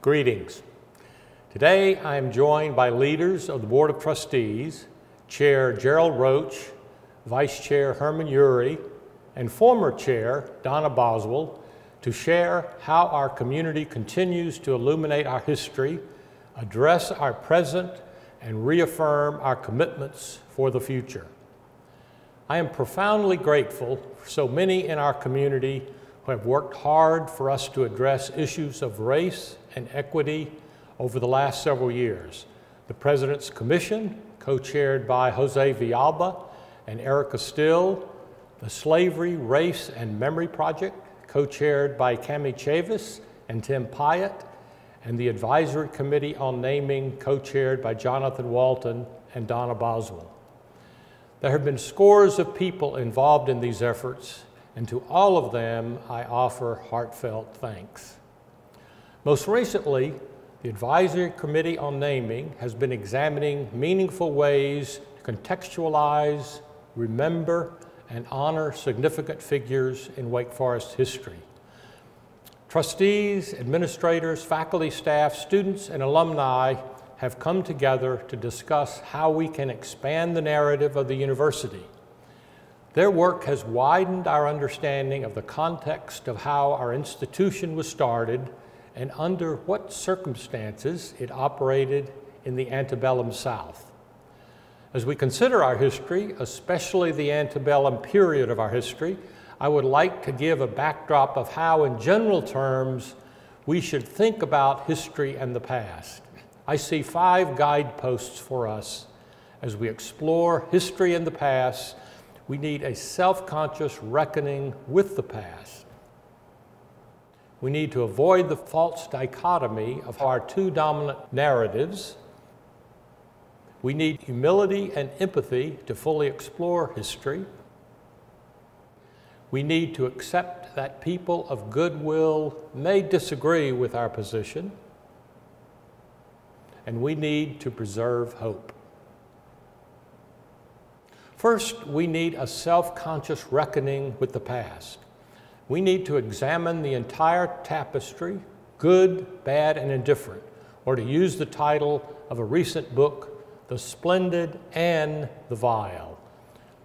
Greetings. Today I am joined by leaders of the Board of Trustees, Chair Gerald Roach, Vice Chair Herman Eure, and former Chair Donna Boswell to share how our community continues to illuminate our history, address our present, and reaffirm our commitments for the future. I am profoundly grateful for so many in our community who have worked hard for us to address issues of race and equity over the last several years. The President's Commission, co-chaired by Jose Villalba and Erica Still, the Slavery, Race, and Memory Project, co-chaired by Cami Chavis and Tim Pyatt, and the Advisory Committee on Naming, co-chaired by Jonathan Walton and Donna Boswell. There have been scores of people involved in these efforts, and to all of them I offer heartfelt thanks. Most recently, the Advisory Committee on Naming has been examining meaningful ways to contextualize, remember, and honor significant figures in Wake Forest history. Trustees, administrators, faculty, staff, students, and alumni have come together to discuss how we can expand the narrative of the university. Their work has widened our understanding of the context of how our institution was started and under what circumstances it operated in the antebellum South. As we consider our history, especially the antebellum period of our history, I would like to give a backdrop of how, in general terms, we should think about history and the past. I see five guideposts for us as we explore history and the past. We need a self conscious reckoning with the past. We need to avoid the false dichotomy of our two dominant narratives we need humility and empathy to fully explore history. We need to accept that people of goodwill may disagree with our position, and we need to preserve hope. First, we need a self conscious reckoning with the past. We need to examine the entire tapestry, good, bad, and indifferent, or to use the title of a recent book the splendid and the vile.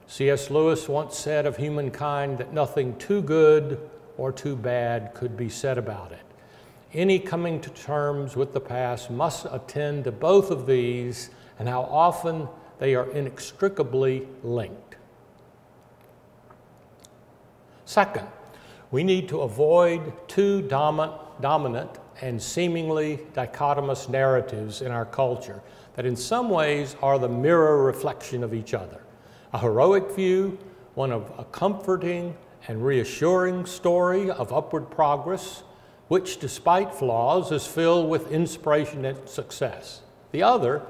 C.S. Lewis once said of humankind that nothing too good or too bad could be said about it. Any coming to terms with the past must attend to both of these and how often they are inextricably linked. Second, we need to avoid two dominant, and seemingly dichotomous narratives in our culture that in some ways are the mirror reflection of each other. A heroic view, one of a comforting and reassuring story of upward progress, which despite flaws is filled with inspiration and success. The other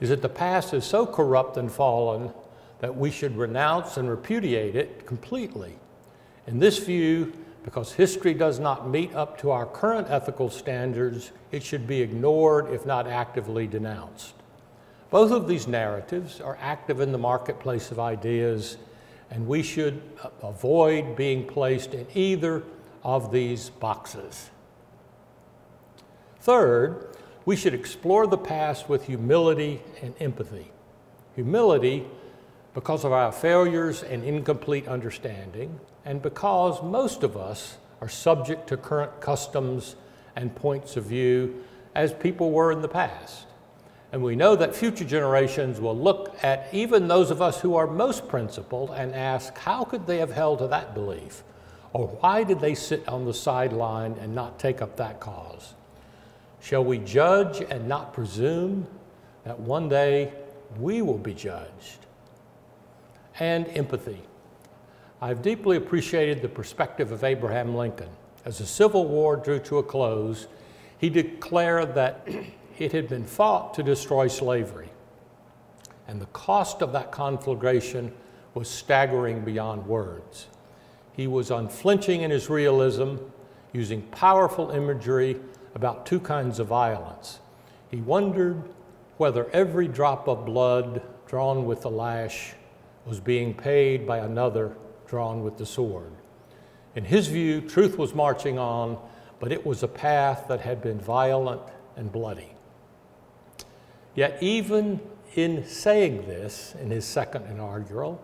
is that the past is so corrupt and fallen that we should renounce and repudiate it completely. In this view, because history does not meet up to our current ethical standards, it should be ignored if not actively denounced. Both of these narratives are active in the marketplace of ideas, and we should avoid being placed in either of these boxes. Third, we should explore the past with humility and empathy. Humility because of our failures and incomplete understanding, and because most of us are subject to current customs and points of view as people were in the past. And we know that future generations will look at even those of us who are most principled and ask, how could they have held to that belief? Or why did they sit on the sideline and not take up that cause? Shall we judge and not presume that one day we will be judged? And empathy. I've deeply appreciated the perspective of Abraham Lincoln. As the Civil War drew to a close, he declared that it had been fought to destroy slavery. And the cost of that conflagration was staggering beyond words. He was unflinching in his realism, using powerful imagery about two kinds of violence. He wondered whether every drop of blood drawn with the lash was being paid by another drawn with the sword. In his view, truth was marching on, but it was a path that had been violent and bloody. Yet, even in saying this in his second inaugural,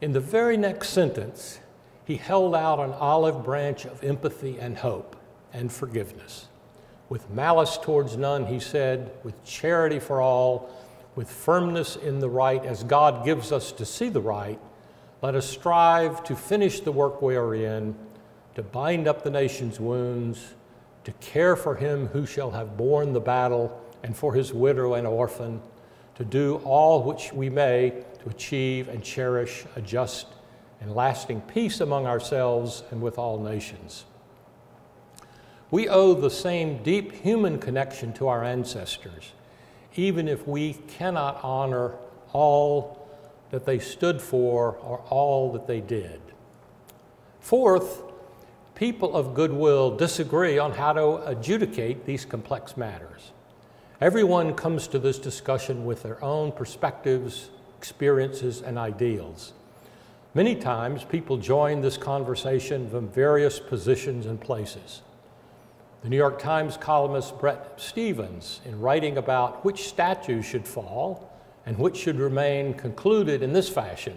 in the very next sentence, he held out an olive branch of empathy and hope and forgiveness. With malice towards none, he said, with charity for all, with firmness in the right, as God gives us to see the right, let us strive to finish the work we are in, to bind up the nation's wounds, to care for him who shall have borne the battle, and for his widow and orphan, to do all which we may to achieve and cherish a just and lasting peace among ourselves and with all nations. We owe the same deep human connection to our ancestors, even if we cannot honor all that they stood for or all that they did. Fourth, people of goodwill disagree on how to adjudicate these complex matters. Everyone comes to this discussion with their own perspectives, experiences, and ideals. Many times, people join this conversation from various positions and places. The New York Times columnist Bret Stephens, in writing about which statues should fall and which should remain, concluded in this fashion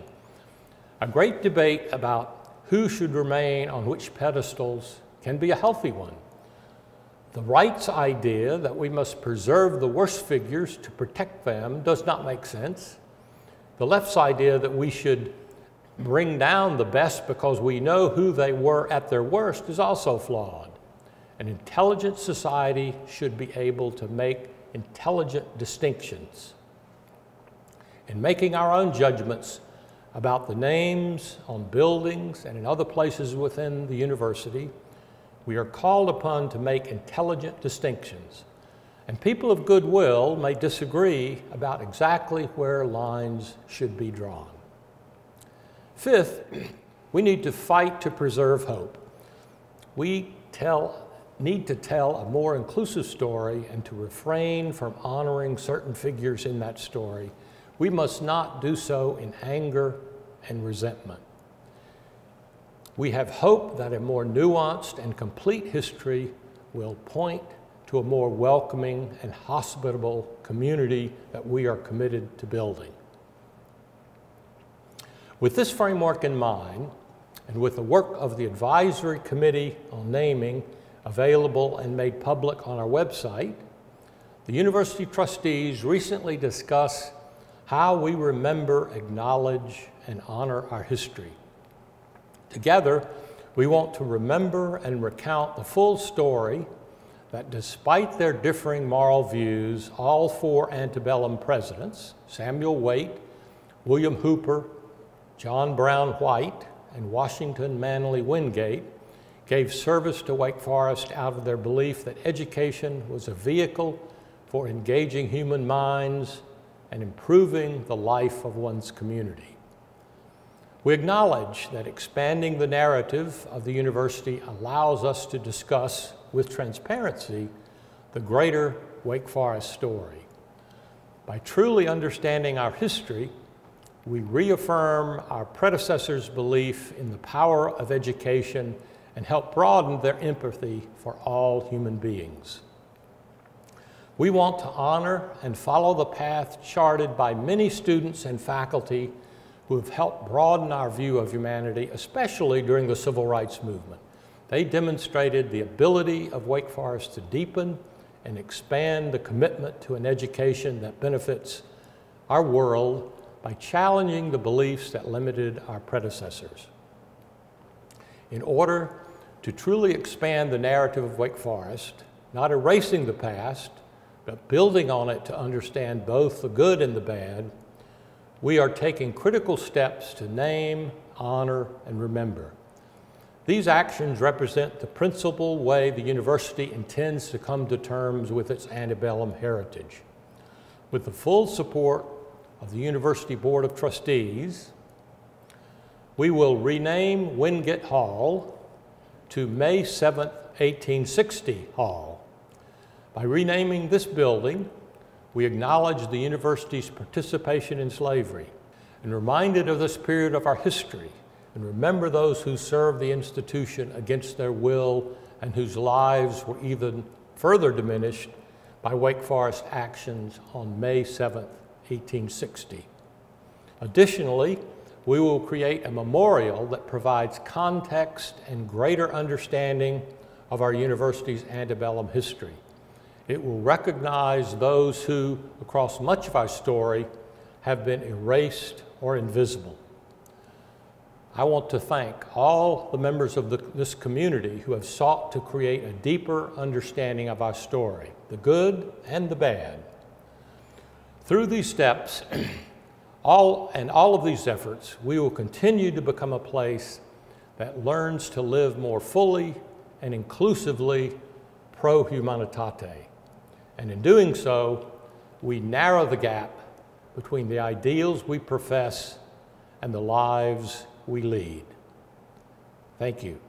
A great debate about who should remain on which pedestals can be a healthy one. The right's idea that we must preserve the worst figures to protect them does not make sense. The left's idea that we should bring down the best because we know who they were at their worst is also flawed. An intelligent society should be able to make intelligent distinctions. In making our own judgments about the names on buildings and in other places within the university, we are called upon to make intelligent distinctions. And people of goodwill may disagree about exactly where lines should be drawn. Fifth, we need to fight to preserve hope. We tell, need to tell a more inclusive story and to refrain from honoring certain figures in that story. We must not do so in anger and resentment. We have hope that a more nuanced and complete history will point to a more welcoming and hospitable community that we are committed to building. With this framework in mind, and with the work of the Advisory Committee on Naming available and made public on our website, the University trustees recently discussed how we remember, acknowledge, and honor our history. Together, we want to remember and recount the full story that despite their differing moral views, all four antebellum presidents, Samuel Wait, William Hooper, John Brown White, and Washington Manly Wingate, gave service to Wake Forest out of their belief that education was a vehicle for engaging human minds and improving the life of one's community. We acknowledge that expanding the narrative of the university allows us to discuss with transparency the greater Wake Forest story. By truly understanding our history, we reaffirm our predecessors' belief in the power of education and help broaden their empathy for all human beings. We want to honor and follow the path charted by many students and faculty who have helped broaden our view of humanity, especially during the civil rights movement. They demonstrated the ability of Wake Forest to deepen and expand the commitment to an education that benefits our world by challenging the beliefs that limited our predecessors. In order to truly expand the narrative of Wake Forest, not erasing the past, but building on it to understand both the good and the bad, we are taking critical steps to name, honor, and remember. These actions represent the principal way the university intends to come to terms with its antebellum heritage. With the full support of the University Board of Trustees, we will rename Wingate Hall to May 7, 1860 Hall. By renaming this building, we acknowledge the university's participation in slavery and reminded of this period of our history and remember those who served the institution against their will and whose lives were even further diminished by Wake Forest actions on May 7, 1860. Additionally, we will create a memorial that provides context and greater understanding of our university's antebellum history. It will recognize those who, across much of our story, have been erased or invisible. I want to thank all the members of the, this community who have sought to create a deeper understanding of our story, the good and the bad. Through these steps, all, and all of these efforts, we will continue to become a place that learns to live more fully and inclusively pro humanitate. And in doing so, we narrow the gap between the ideals we profess and the lives we lead. Thank you.